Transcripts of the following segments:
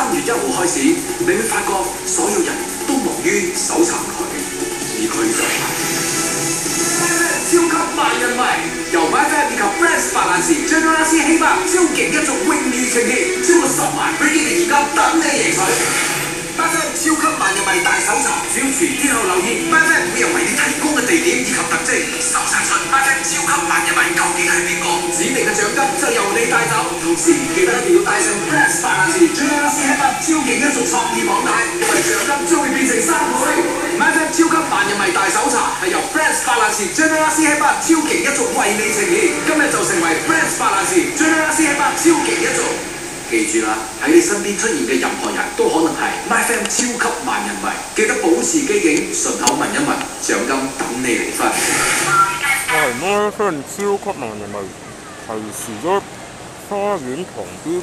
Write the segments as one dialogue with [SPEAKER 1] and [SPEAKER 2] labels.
[SPEAKER 1] 三月一號開始，你會發覺所有人都忙於搜尋佢，而佢就係。超級萬人迷，由 MyFan 以及 Friends 白蘭氏將拉斯希伯超勁一族榮譽呈現，超過十萬 b r i g a d 現金等你贏取。MyFan 超級萬人迷大搜查，只要全天候留意 MyFan 會有為你提供嘅地點以及特徵，搜查出马飞超級萬人迷究竟係邊個？指定嘅獎金就由你帶走，同時記得一定要帶上 Friends 白蘭氏將拉斯希伯超勁一族創意網帶，因為獎金將會變成三倍。MyFan 超級萬人迷大搜查係由 Friends 白蘭氏將拉斯希伯超勁一族为你呈現，今日就成為 Friends 白蘭氏將拉斯。記住啦，喺你身邊出現嘅任何人都可能係 MyFan 超級萬人迷，記得保持機警，順口問一問，獎金等你嚟分。
[SPEAKER 2] 我係 My Friend 超級萬人迷，提示咗花園旁邊。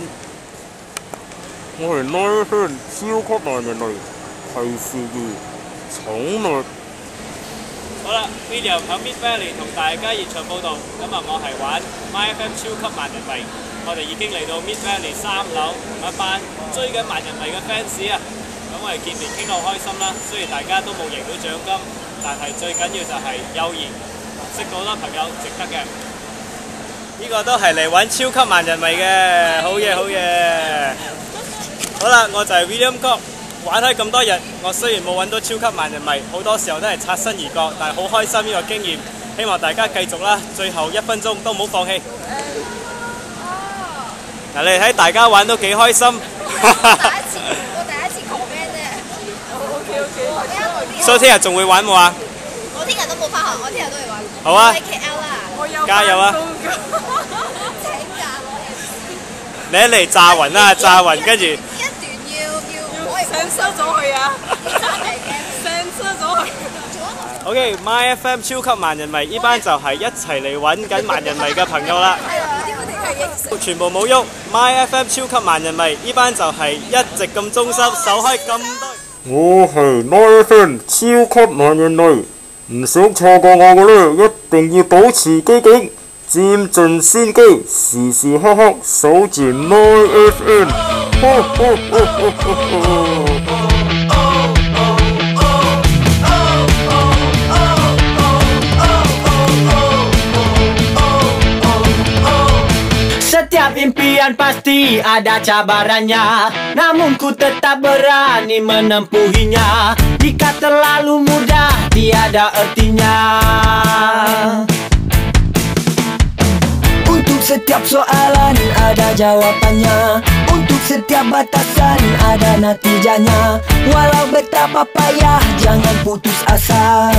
[SPEAKER 2] 我係 My Friend 超級萬人迷，提示二寵物。
[SPEAKER 3] 好啦，William 喺 Mid Valley 同大家現場報道。今日我係玩 MyFM 超級萬人迷，我哋已經嚟到 Mid Valley 三樓，同一班追緊萬人迷嘅 fans 啊！咁我哋見面傾到開心啦。雖然大家都冇贏到獎金，但係最緊要就係悠然，識到啦朋友，值得嘅。呢、個都係嚟玩超級萬人迷嘅，好嘢好嘢！好啦，我就係 William 哥。玩開咁多日，我雖然冇揾到超級萬人迷，好多時候都係擦身而過，但係好開心呢個經驗。希望大家繼續啦，最後一分鐘都唔好放棄。嗱，你睇大家玩都幾開心。
[SPEAKER 4] 第一次，我第一次 comment 啫。OK OK。
[SPEAKER 3] 所以聽日仲會玩冇啊？
[SPEAKER 4] 我聽日都冇翻學，我聽日都嚟玩。
[SPEAKER 3] 好啊
[SPEAKER 4] 喺 KL 啦。我有
[SPEAKER 3] 加油啊！
[SPEAKER 4] 請假攞
[SPEAKER 3] 你一嚟炸雲啦，炸雲跟住
[SPEAKER 4] 一段要要我
[SPEAKER 5] 上收咗佢啊！上收咗佢。
[SPEAKER 3] OK，My FM 超級萬人迷呢班就係一齊嚟揾緊萬人迷嘅朋友啦。全部冇喐，My FM 超級萬人迷呢班就係一直咁忠心，守開咁多。
[SPEAKER 2] 我係 My FM 超級萬人迷，唔想錯過我嘅呢，一定要保持機警，佔盡先機，時時刻刻守住 My FM。
[SPEAKER 6] Impian pasti ada cabarannya. Namun ku tetap berani menempuhinya. Jika terlalu mudah tiada artinya. Untuk setiap soalan ada jawabannya. Untuk setiap batasan ada natijahnya Walau betapa payah jangan putus asa